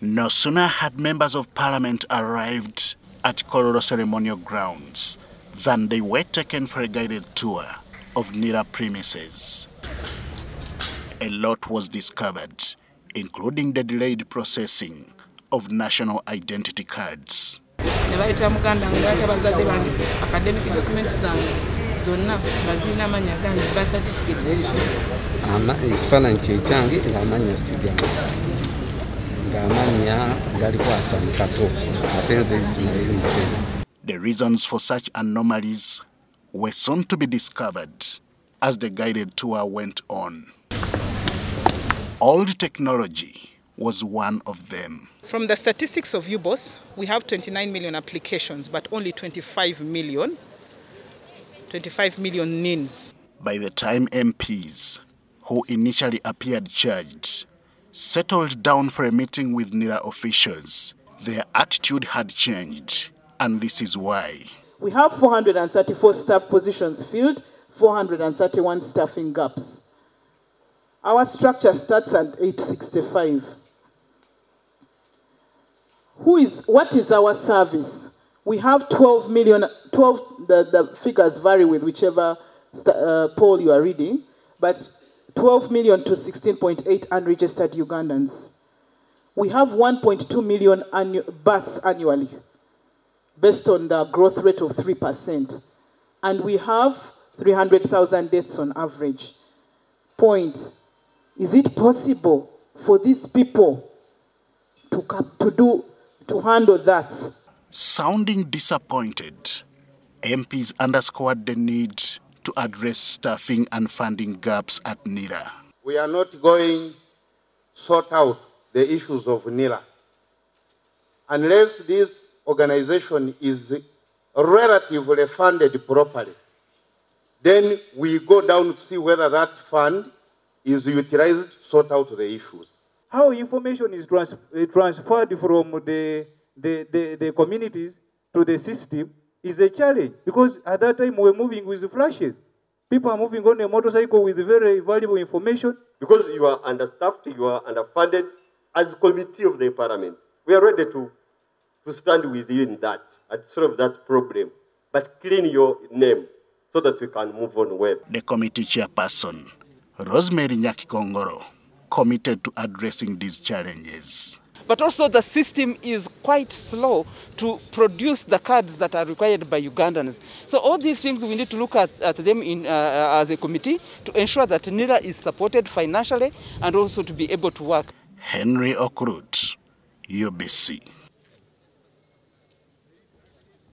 No sooner had members of parliament arrived at Kololo ceremonial grounds than they were taken for a guided tour of NIRA premises. A lot was discovered, including the delayed processing of national identity cards. ne bayita muganda wange ne bayita bazadde bange academic documents zange zonna nga zirina amannya gange birth certificate buli Ama- ekifaananyi kyekyange ng'amannya sigange ng'amannya galiko asani kato ate nze isimayiri mutema The reasons for such anomalies were soon to be discovered as the guided tour went on. Old technology was one of them. From the statistics of UBOS, we have 29 million applications, but only 25 million, 25 million NINs. By the time MPs, who initially appeared charged, settled down for a meeting with NIRA officials, their attitude had changed, and this is why. We have 434 staff positions filled, 431 staffing gaps. Our structure starts at 865. Who is, what is our service? We have 12 million, 12, the, the figures vary with whichever uh, poll you are reading, but 12 million to 16.8 unregistered Ugandans. We have 1.2 million annu- births annually based on the growth rate of 3%. And we have 300,000 deaths on average. Point Is it possible for these people to, to, do, to handle that? Sounding disappointed, MPs underscored the need to address staffing and funding gaps at NIRA. we are not going sort out the issues of NIRA unless this organization is relatively funded properly. Then we go down to see whether that fund is utilized to sort out the issues. how information is trans- uh, transferred from the, the, the, the communities to the system is a challenge because at that time we're moving with flashes. People are moving on a motorcycle with very valuable information. because you are understaffed, you are underfunded, as committee of the parliament, we are ready to, to stand with you in that and solve that problem. But clean your name so that we can move on well. The committee chairperson, Rosemary Nyakikongoro, committed to addressing these challenges. But also the system is quite slow to produce the cards that are required by Ugandans. So all these things we need to look at, at them in, uh, as a committee to ensure that NIRA is supported financially and also to be able to work. Henry Okrut, UBC.